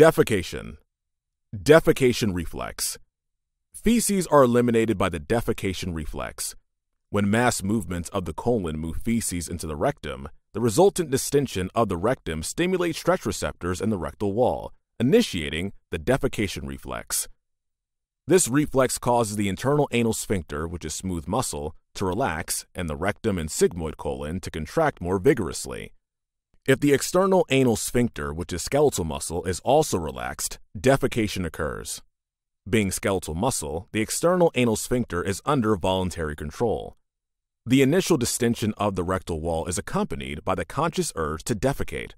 Defecation. Defecation reflex. Feces are eliminated by the defecation reflex. When mass movements of the colon move feces into the rectum, the resultant distension of the rectum stimulates stretch receptors in the rectal wall, initiating the defecation reflex. This reflex causes the internal anal sphincter, which is smooth muscle, to relax and the rectum and sigmoid colon to contract more vigorously. If the external anal sphincter, which is skeletal muscle, is also relaxed, defecation occurs. Being skeletal muscle, the external anal sphincter is under voluntary control. The initial distension of the rectal wall is accompanied by the conscious urge to defecate.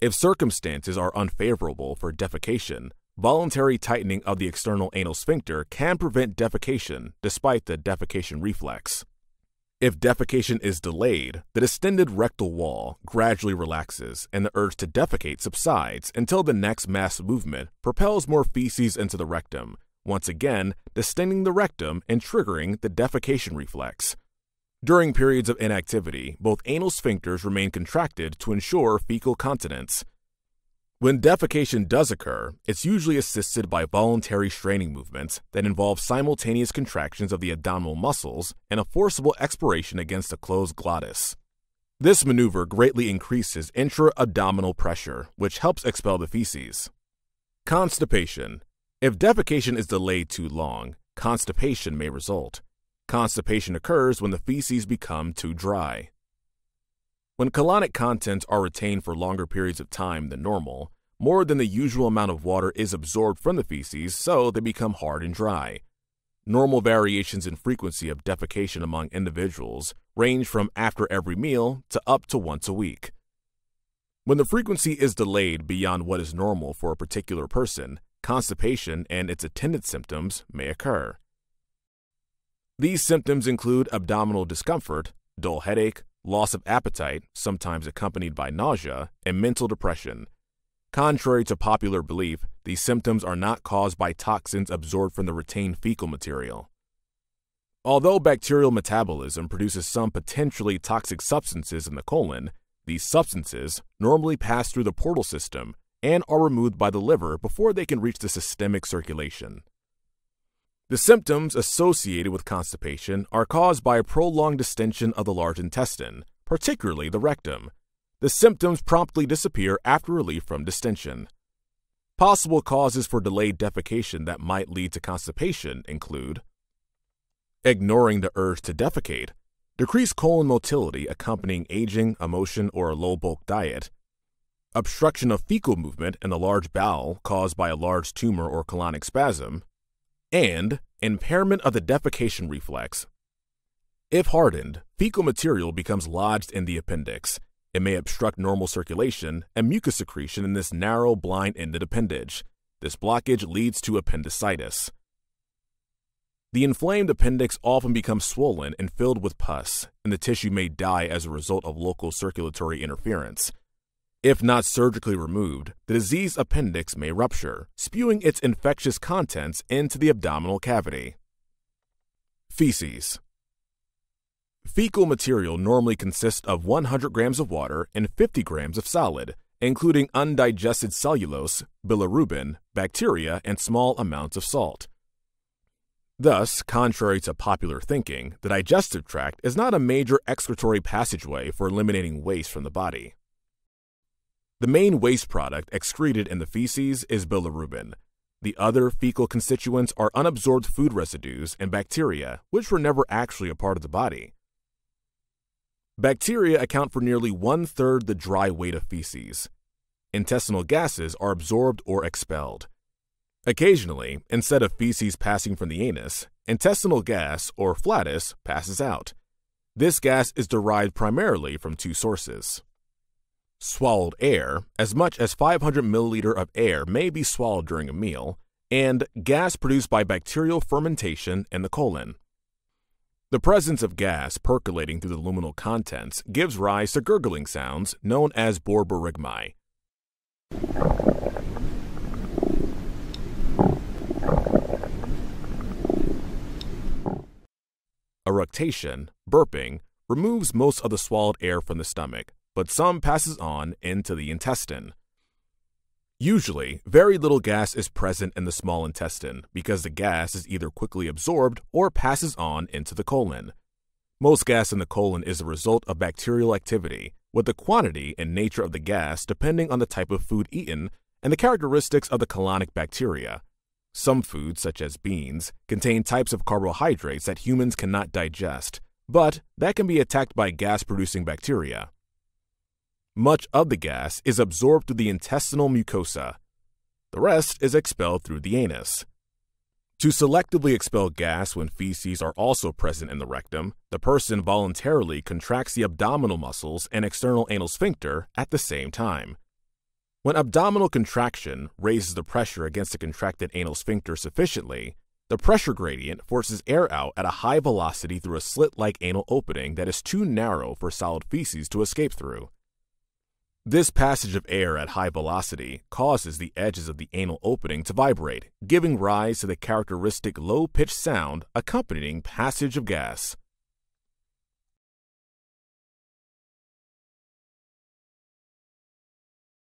If circumstances are unfavorable for defecation, voluntary tightening of the external anal sphincter can prevent defecation despite the defecation reflex. If defecation is delayed, the distended rectal wall gradually relaxes and the urge to defecate subsides until the next mass movement propels more feces into the rectum, once again distending the rectum and triggering the defecation reflex. During periods of inactivity, both anal sphincters remain contracted to ensure fecal continence. When defecation does occur, it's usually assisted by voluntary straining movements that involve simultaneous contractions of the abdominal muscles and a forcible expiration against a closed glottis. This maneuver greatly increases intra-abdominal pressure, which helps expel the feces. Constipation. If defecation is delayed too long, constipation may result. Constipation occurs when the feces become too dry. When colonic contents are retained for longer periods of time than normal, more than the usual amount of water is absorbed from the feces, so they become hard and dry. Normal variations in frequency of defecation among individuals range from after every meal to up to once a week. When the frequency is delayed beyond what is normal for a particular person, constipation and its attendant symptoms may occur. These symptoms include abdominal discomfort, dull headache, loss of appetite, sometimes accompanied by nausea, and mental depression. Contrary to popular belief, these symptoms are not caused by toxins absorbed from the retained fecal material. Although bacterial metabolism produces some potentially toxic substances in the colon, these substances normally pass through the portal system and are removed by the liver before they can reach the systemic circulation. The symptoms associated with constipation are caused by a prolonged distension of the large intestine, particularly the rectum. The symptoms promptly disappear after relief from distension. Possible causes for delayed defecation that might lead to constipation include ignoring the urge to defecate, decreased colon motility accompanying aging, emotion, or a low bulk diet, obstruction of fecal movement in the large bowel caused by a large tumor or colonic spasm, and impairment of the defecation reflex. If hardened, fecal material becomes lodged in the appendix. It may obstruct normal circulation and mucus secretion in this narrow, blind ended appendage. This blockage leads to appendicitis. The inflamed appendix often becomes swollen and filled with pus, and the tissue may die as a result of local circulatory interference. If not surgically removed, the diseased appendix may rupture, spewing its infectious contents into the abdominal cavity. Feces. Fecal material normally consists of 100 grams of water and 50 grams of solid, including undigested cellulose, bilirubin, bacteria, and small amounts of salt. Thus, contrary to popular thinking, the digestive tract is not a major excretory passageway for eliminating waste from the body. The main waste product excreted in the feces is bilirubin. The other fecal constituents are unabsorbed food residues and bacteria, which were never actually a part of the body. Bacteria account for nearly one third the dry weight of feces. Intestinal gases are absorbed or expelled. Occasionally, instead of feces passing from the anus, intestinal gas, or flatus, passes out. This gas is derived primarily from two sources. Swallowed air, as much as 500 milliliter of air may be swallowed during a meal, and gas produced by bacterial fermentation in the colon. The presence of gas percolating through the luminal contents gives rise to gurgling sounds known as borborygmi. Eructation, burping, removes most of the swallowed air from the stomach, but some passes on into the intestine. Usually, very little gas is present in the small intestine because the gas is either quickly absorbed or passes on into the colon. Most gas in the colon is a result of bacterial activity, with the quantity and nature of the gas depending on the type of food eaten and the characteristics of the colonic bacteria. Some foods, such as beans, contain types of carbohydrates that humans cannot digest, but that can be attacked by gas producing bacteria. Much of the gas is absorbed through the intestinal mucosa. The rest is expelled through the anus. To selectively expel gas when feces are also present in the rectum, the person voluntarily contracts the abdominal muscles and external anal sphincter at the same time. When abdominal contraction raises the pressure against the contracted anal sphincter sufficiently, the pressure gradient forces air out at a high velocity through a slit like anal opening that is too narrow for solid feces to escape through. This passage of air at high velocity causes the edges of the anal opening to vibrate, giving rise to the characteristic low pitched sound accompanying passage of gas.